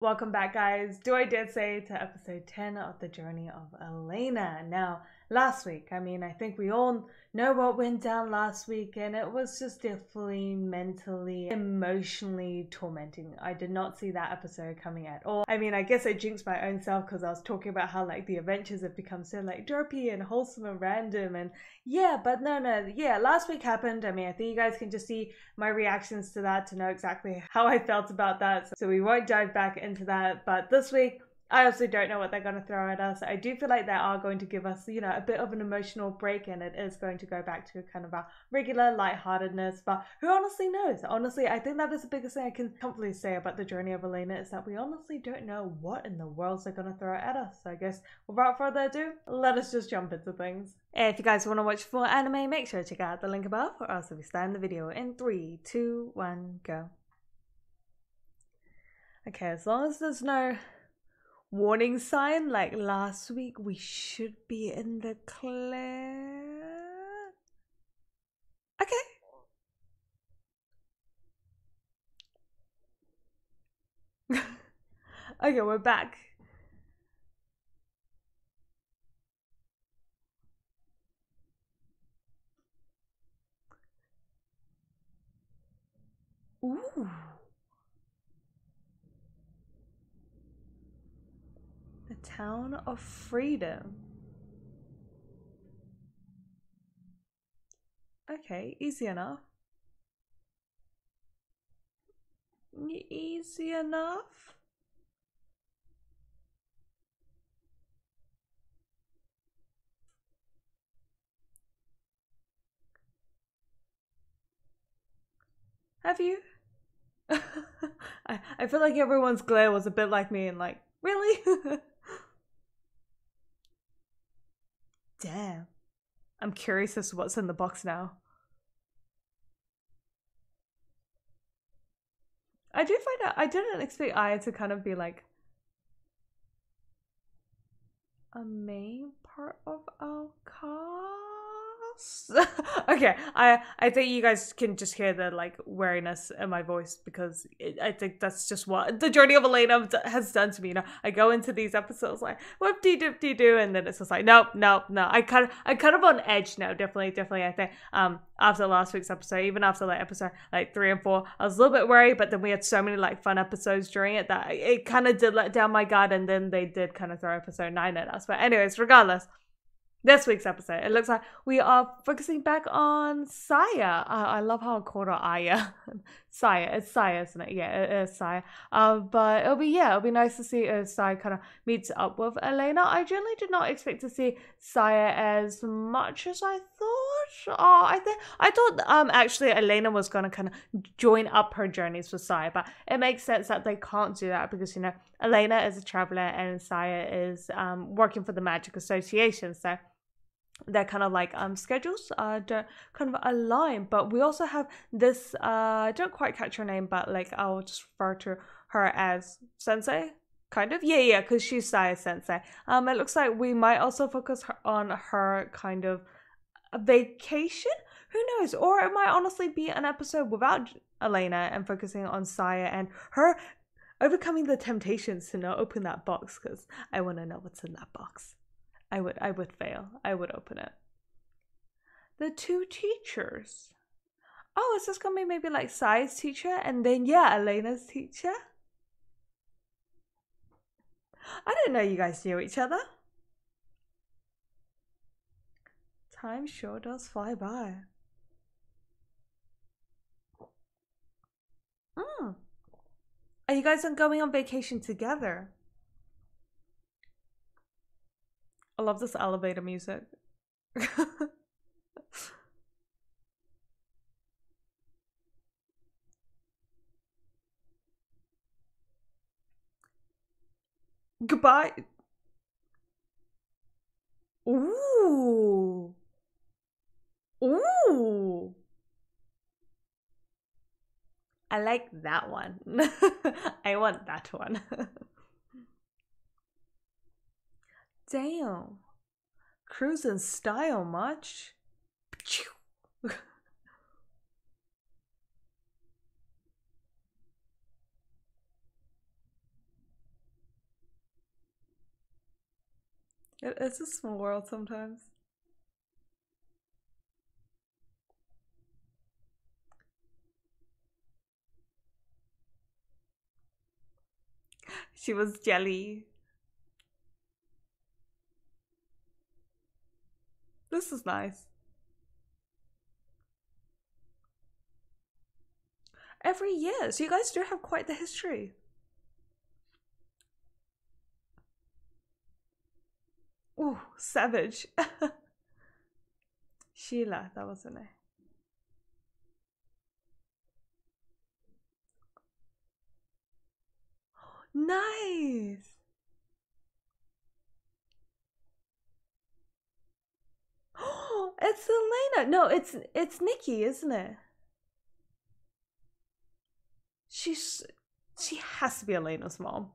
Welcome back, guys. Do I dare say to episode 10 of the journey of Elaina? Now, last week, I mean, I think we all know what went down last week, and it was just definitely mentally, emotionally tormenting. I did not see that episode coming at all. I mean, I guess I jinxed my own self because I was talking about how like the adventures have become so like derpy and wholesome and random, and yeah, but no, no, yeah, last week happened. I mean, I think you guys can just see my reactions to that to know exactly how I felt about that. So we won't dive back into that. But this week, I also don't know what they're going to throw at us. I do feel like they are going to give us, you know, a bit of an emotional break, and it is going to go back to kind of our regular lightheartedness. But who honestly knows? Honestly, I think that is the biggest thing I can comfortably say about the journey of Elaina is that we honestly don't know what in the world they're going to throw at us. So I guess without further ado, let us just jump into things. If you guys want to watch full anime, make sure to check out the link above, or else we start the video in three, two, one, go. Okay, as long as there's no warning sign like last week, we should be in the clear. Okay. okay, we're back. Ooh. The town of freedom. Okay, easy enough. Easy enough. Have you? I, I feel like everyone's glare was a bit like me and like, really? Damn. I'm curious as to what's in the box now. I do find out I didn't expect Aya to kind of be like a main part of our cast. okay, I I think you guys can just hear the like wariness in my voice because it, I think that's just what the journey of Elaina has done to me. You know, I go into these episodes like whoop de doop de doo, and then it's just like nope, nope, no. I kind of I kind of on edge now. Definitely, definitely. I think um after last week's episode, even after like episode like three and four, I was a little bit worried, but then we had so many like fun episodes during it that it kind of did let down my guard, and then they did kind of throw episode nine at us. But anyways, regardless this week's episode. It looks like we are focusing back on Saya. I love how I called her Aya. Saya. It's Saya, isn't it? Yeah, it is Saya. Uh, but it'll be, yeah, it'll be nice to see as Saya kind of meets up with Elaina. I generally did not expect to see Saya as much as I thought. Oh, I think I thought um actually Elaina was gonna kind of join up her journeys with Saya, but it makes sense that they can't do that because you know Elaina is a traveler and Saya is um working for the Magic Association, so their kind of like um schedules uh don't kind of align but we also have this uh I don't quite catch her name but like I'll just refer to her as sensei kind of? Yeah yeah because she's Saya sensei. Um it looks like we might also focus on her kind of vacation? Who knows? Or it might honestly be an episode without Elaina and focusing on Saya and her overcoming the temptations to not open that box because I want to know what's in that box I would I would fail. I would open it. The two teachers. Oh, is this gonna be maybe like Saya's teacher and then yeah, Elaina's teacher? I didn't know you guys knew each other. Time sure does fly by. Mm. Are you guys going on vacation together? I love this elevator music. Goodbye. Ooh. Ooh. I like that one. I want that one. Damn. Cruising style much? It's a small world sometimes. She was jelly. This is nice. Every year, so you guys do have quite the history. Ooh, savage. Sheila, that was her name. Nice. it's Elaina. No, it's it's Nikki, isn't it? She's she has to be Elaina's mom.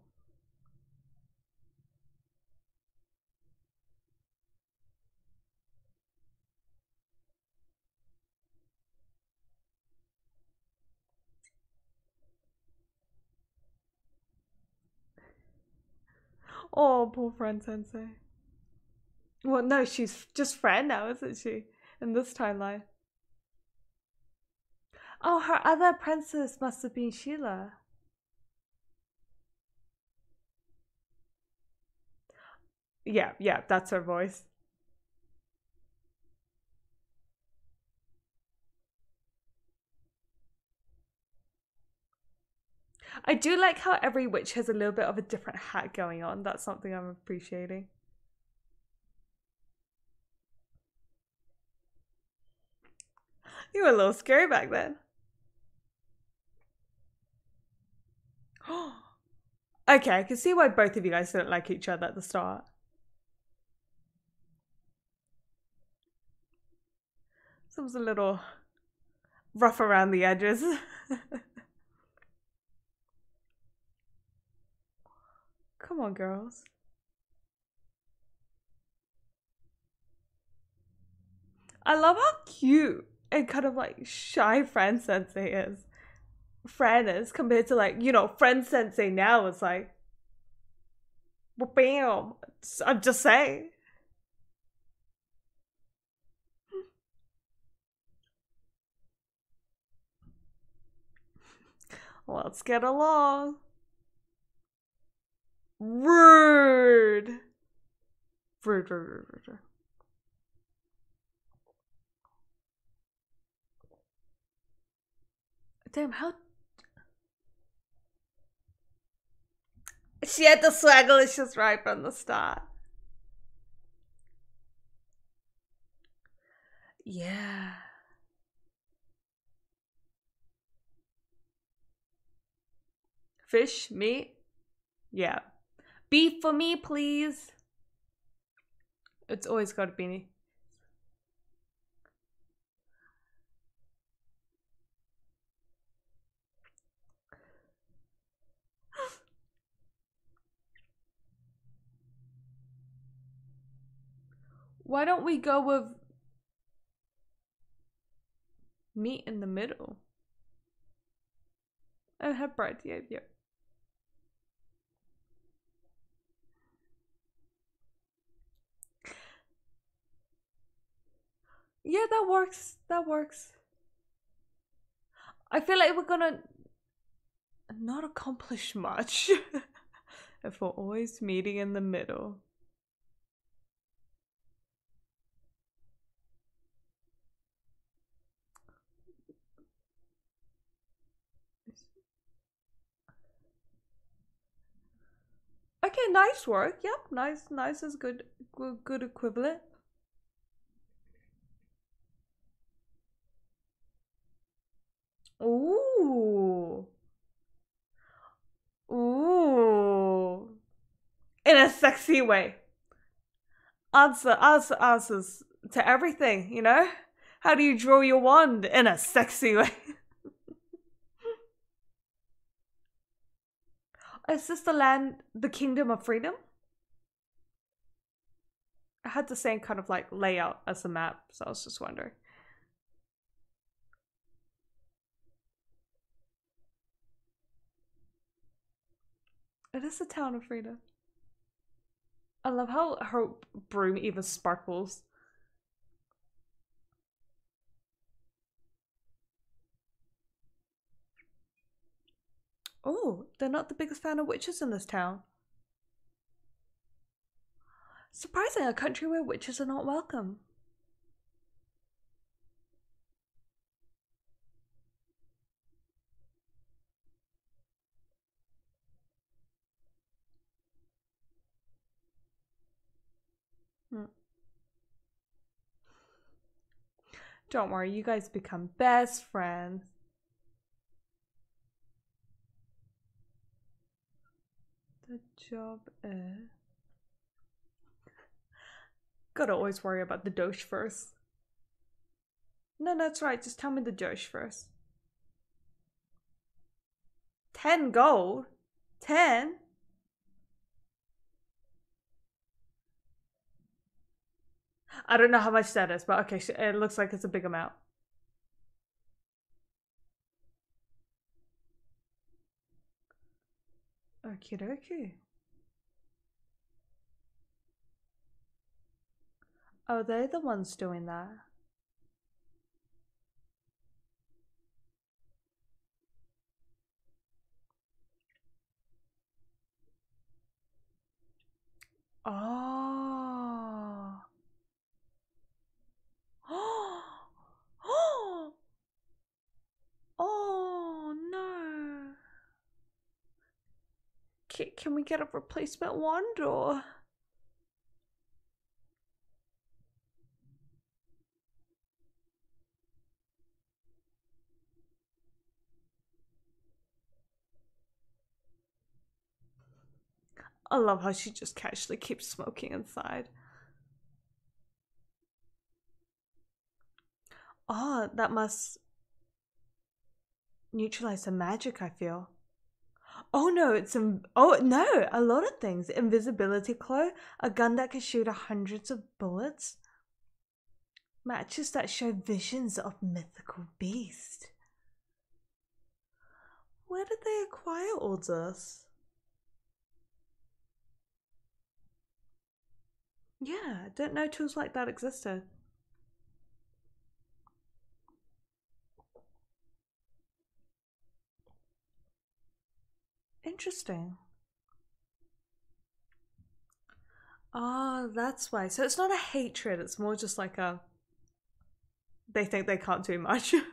Oh, poor Fran sensei. Well, no, she's just Fran now, isn't she? In this timeline. Oh, her other apprentice must have been Sheila. Yeah, yeah, that's her voice. I do like how every witch has a little bit of a different hat going on. That's something I'm appreciating. You were a little scary back then. okay, I can see why both of you guys didn't like each other at the start. It was a little rough around the edges. Come on, girls. I love how cute and kind of like shy Fran sensei is. Fran is compared to like, you know, Fran sensei now is like, well, bam. I'm just saying. Let's get along. Rude. Rude, rude, rude, rude. Damn, how. She had the swagalicious right from the start. Yeah. Fish, meat? Yeah. Beef for me, please. It's always got to be. Why don't we go with meat in the middle? And have yeah, yeah. Yeah, that works. That works. I feel like we're gonna not accomplish much if we're always meeting in the middle. Nice work. Yep, nice, nice is good, good, good equivalent. Ooh. Ooh. In a sexy way. Answer, answer, answers to everything, you know? How do you draw your wand in a sexy way? Is this the land, the kingdom of freedom? I had the same kind of like layout as the map, so I was just wondering. It is the town of freedom. I love how her broom even sparkles. Oh, they're not the biggest fan of witches in this town. Surprising, a country where witches are not welcome. Hmm. Don't worry, you guys become best friends. The job is. Gotta always worry about the doge first. No, that's right. Just tell me the doge first. 10 gold? 10? I don't know how much that is, but okay, it looks like it's a big amount. Okie. Oh, they're the ones doing that. Oh. Oh. Oh no. Can, we get a replacement wand or? I love how she just casually keeps smoking inside. Oh, that must neutralize the magic, I feel. Oh no, it's in. Oh no, a lot of things. Invisibility Cloak, a gun that can shoot hundreds of bullets. Matches that show visions of mythical beast. Where did they acquire all this? Yeah, I didn't know tools like that existed. Interesting. Ah, that's why. So it's not a hatred, it's more just like a. They think they can't do much.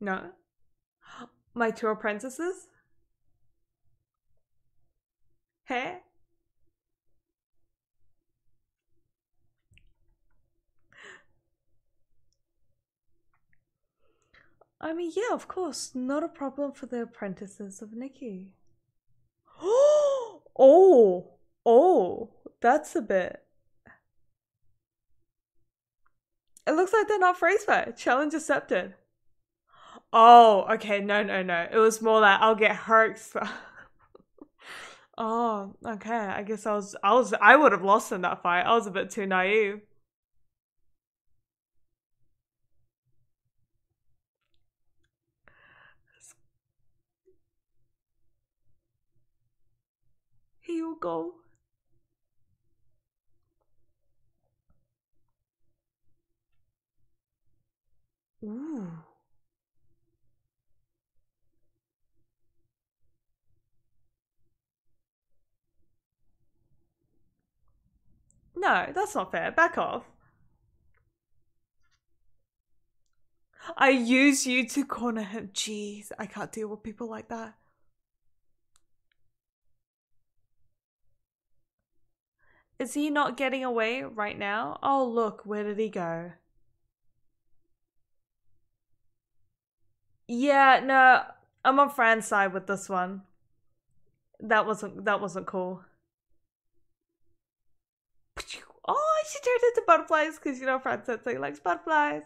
no. My two apprentices? Hey? I mean, yeah, of course, not a problem for the apprentices of Nikki. oh, oh, that's a bit. It looks like they're not phrase fair. Challenge accepted. Oh, okay, no, no, no. It was more like I'll get hurt. oh, okay. I guess I was, I was, I would have lost in that fight. I was a bit too naive. Go. Ooh. No, that's not fair. Back off. I use you to corner him. Jeez, I can't deal with people like that. Is he not getting away right now? Oh, look, where did he go? Yeah, no, I'm on Fran's side with this one. That wasn't that wasn't cool. Oh, she turned into butterflies because you know Fran said he likes butterflies.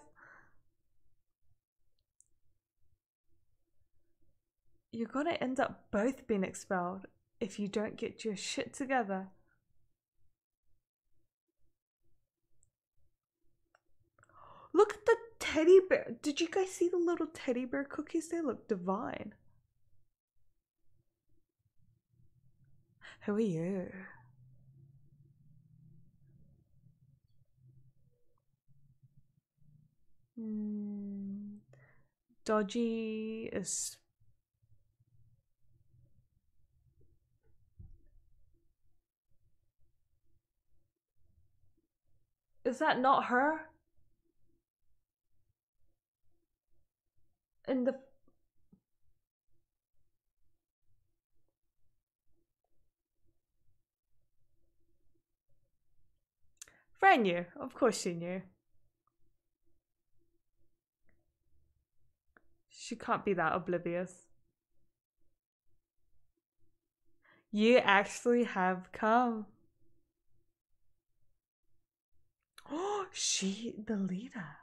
You're gonna end up both being expelled if you don't get your shit together. Look at the teddy bear. Did you guys see the little teddy bear cookies? They look divine. Who are you? Hmm. Dodgy is. Is that not her? In the Fran knew. Of course she knew. She can't be that oblivious. You actually have come. Oh, she the leader.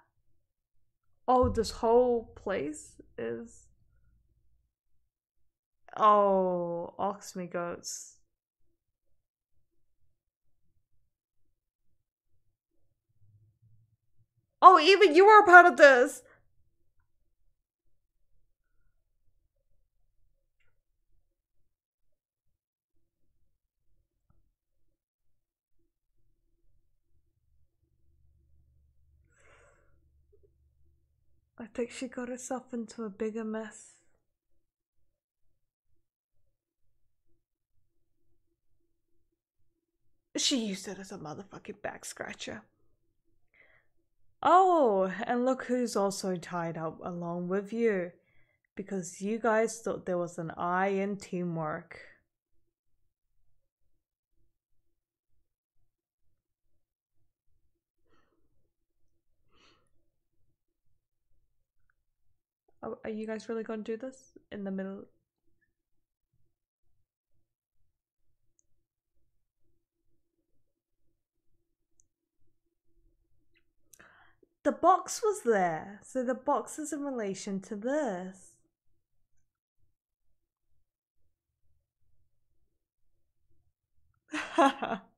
Oh, this whole place is. Oh, Oxme goats. Oh, even you are part of this. I think she got herself into a bigger mess. She used it as a motherfucking back scratcher. Oh, and look who's also tied up along with you. Because you guys thought there was an I in teamwork. Oh, are you guys really going to do this in the middle? The box was there, so the box is in relation to this.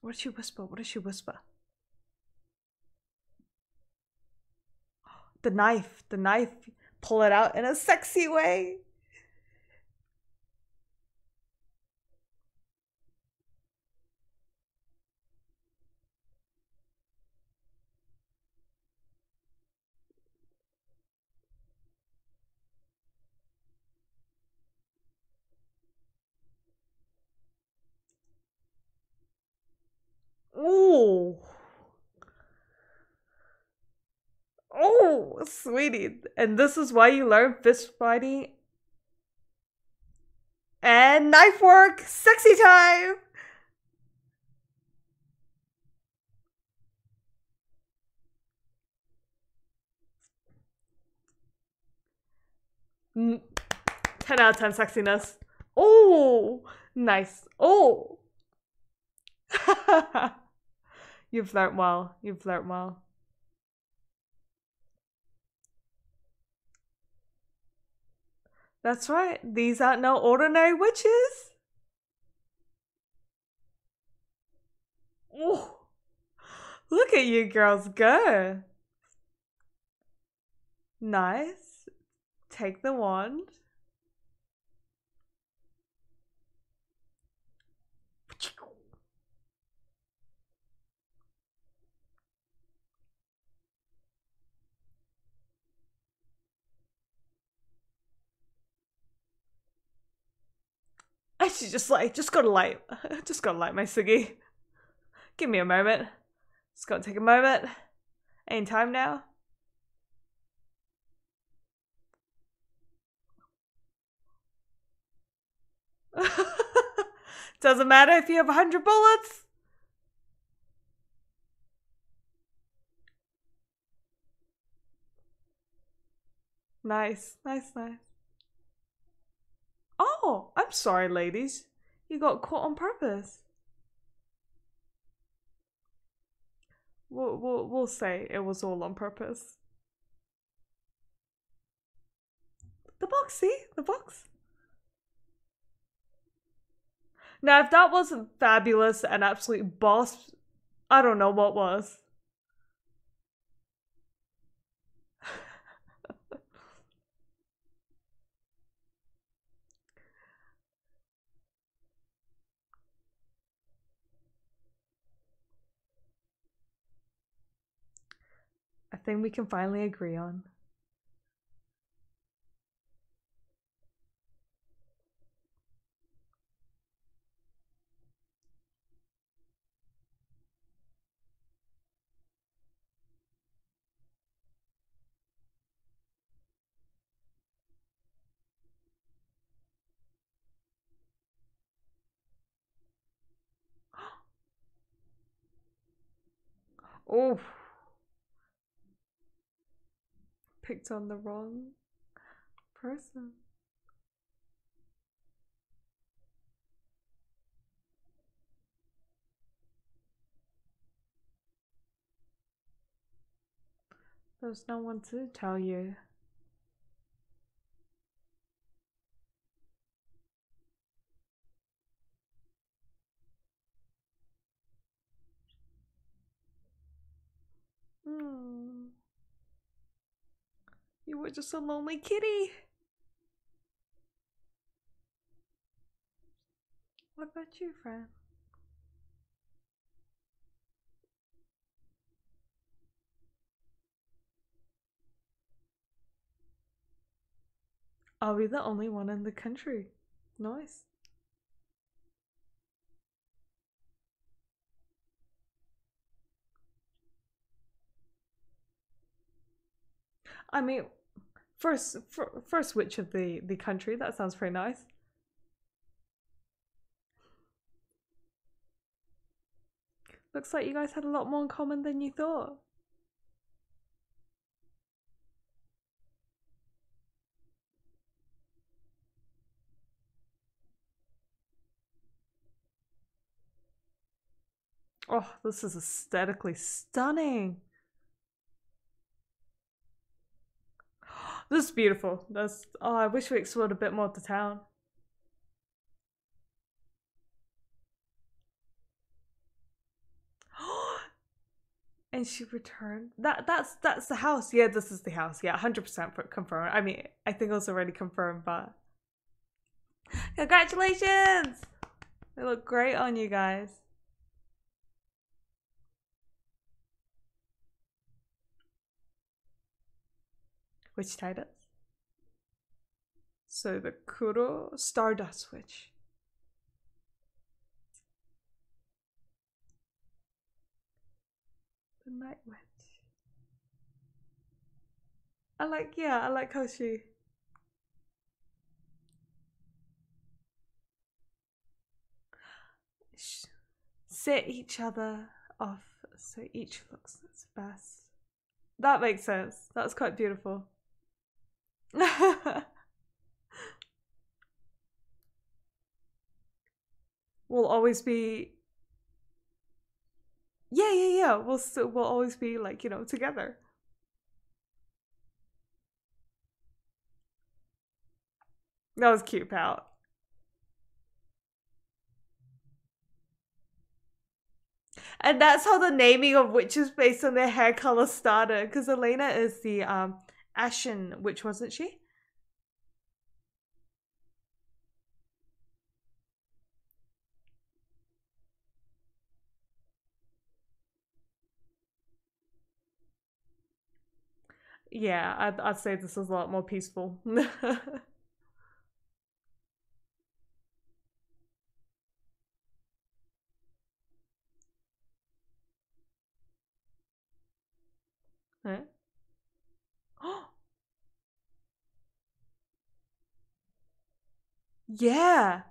What did she whisper? What did she whisper? The knife, the knife, pull it out in a sexy way. Ooh. Oh, sweetie. And this is why you learn fist fighting and knife work. Sexy time. Mm. 10 out of 10 sexiness. Oh, nice. Oh. You've learnt well. You've learnt well. That's right. These aren't no ordinary witches. Oh, look at you girls go. Nice. Take the wand. And she's just like, just gotta light, just gotta light my ciggy. Give me a moment. Just gotta take a moment. Ain't time now. Doesn't matter if you have a hundred bullets. Nice, nice, nice. Oh, I'm sorry, ladies. You got caught on purpose. We'll, we'll, we'll say it was all on purpose. The box, see? The box. Now, if that wasn't fabulous and absolute boss, I don't know what was. Thing we can finally agree on. Oh. Picked on the wrong person. There's no one to tell you. Hmm. You were just a lonely kitty. What about you, friend? Are we the only one in the country? Nice. I mean, first, first witch of the the country. That sounds pretty nice. Looks like you guys had a lot more in common than you thought. Oh, this is aesthetically stunning. This is beautiful. That's oh, I wish we explored a bit more of the town. and she returned. That that's that's the house. Yeah, this is the house. Yeah, hundred percent confirmed. I mean, I think it was already confirmed, but congratulations! They look great on you guys. Which titles? So the Kuro Stardust Witch. The Night Witch. I like, yeah, I like how she. Set each other off so each looks its best. That makes sense. That's quite beautiful. we'll always be yeah yeah yeah we'll still we'll always be like you know together. That was cute pal. And that's how the naming of witches based on their hair color started because Elaina is the um ashen witch wasn't she Yeah, I'd, I'd say this is a lot more peaceful. yeah.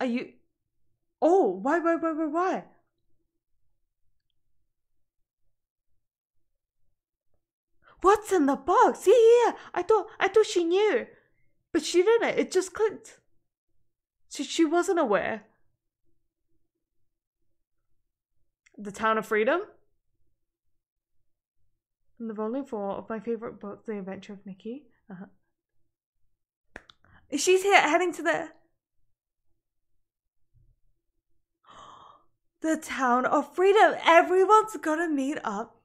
Are you? Oh, why, why, why, why, why? What's in the box? Yeah, yeah, yeah. I thought I thought she knew. But she didn't. It just clicked. She she wasn't aware. The Town of Freedom? In the volume four of my favorite book, The Adventure of Nikki. Uh-huh. She's here heading to the the Town of Freedom. Everyone's gonna meet up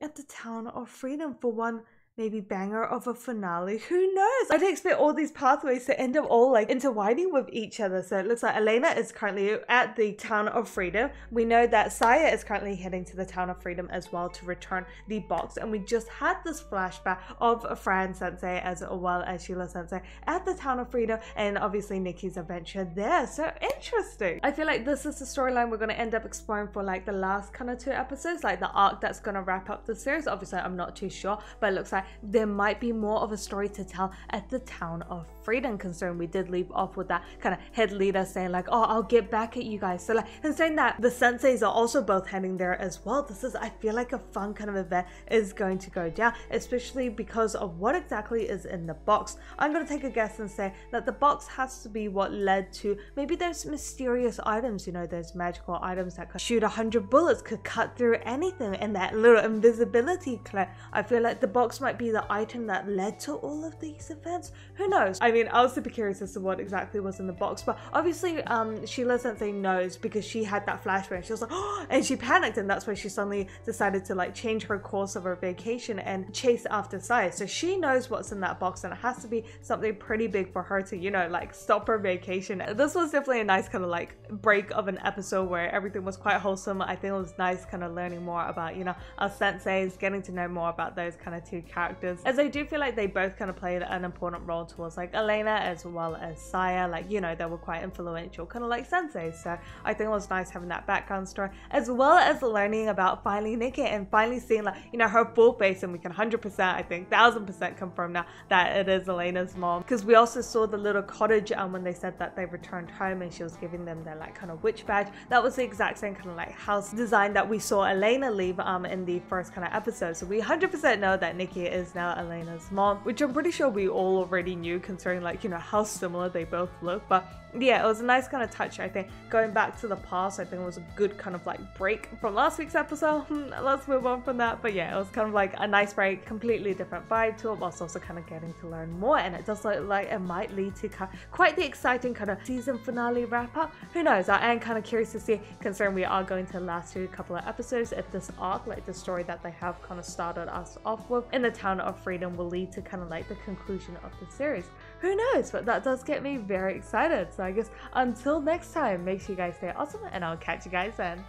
at the Town of Freedom for one maybe banger of a finale. Who knows? I don't expect all these pathways to end up all like intertwining with each other. So it looks like Elaina is currently at the Town of Freedom. We know that Saya is currently heading to the Town of Freedom as well to return the box. And we just had this flashback of Fran Sensei as well as Sheila Sensei at the Town of Freedom and obviously Nikki's adventure there. So interesting. I feel like this is the storyline we're going to end up exploring for like the last kind of two episodes, like the arc that's going to wrap up the series. Obviously, I'm not too sure, but it looks like there might be more of a story to tell at the town of Freedom concern. We did leave off with that kind of head leader saying like, oh, I'll get back at you guys. So like, and saying that the senseis are also both heading there as well. This is, I feel like a fun kind of event is going to go down, especially because of what exactly is in the box. I'm going to take a guess and say that the box has to be what led to maybe those mysterious items, you know, those magical items that could shoot a hundred bullets, could cut through anything, and that little invisibility clip. I feel like the box might be the item that led to all of these events. Who knows? I mean, I was super curious as to what exactly was in the box, but obviously, um, Sheila Sensei knows because she had that flashback. She was like, oh, and she panicked, and that's why she suddenly decided to like change her course of her vacation and chase after Saya. So she knows what's in that box, and it has to be something pretty big for her to, you know, like stop her vacation. This was definitely a nice kind of like break of an episode where everything was quite wholesome. I think it was nice kind of learning more about, you know, our senseis, getting to know more about those kind of two characters. As I do feel like they both kind of played an important role towards like Elaina as well as Saya. Like, you know, they were quite influential, kind of like sensei. So I think it was nice having that background story, as well as learning about finally Nikki and finally seeing like, you know, her full face. And we can 100%, I think, 1000% confirm now that it is Elaina's mom. Because we also saw the little cottage um, when they said that they returned home and she was giving them their like kind of witch badge. That was the exact same kind of like house design that we saw Elaina leave um in the first kind of episode. So we 100% know that Nikki is now Elaina's mom, which I'm pretty sure we all already knew considering like, you know, how similar they both look. But yeah, it was a nice kind of touch, I think. Going back to the past, I think it was a good kind of like break from last week's episode. Let's move on from that. But yeah, it was kind of like a nice break, completely different vibe to it, whilst also kind of getting to learn more. And it does look like it might lead to kind quite the exciting kind of season finale wrap up. Who knows? I am kind of curious to see, considering we are going to last through a couple of episodes, if this arc, like the story that they have kind of started us off with in the Town of Freedom, will lead to kind of like the conclusion of the series. Who knows? But that does get me very excited. So I guess until next time, make sure you guys stay awesome and I'll catch you guys then.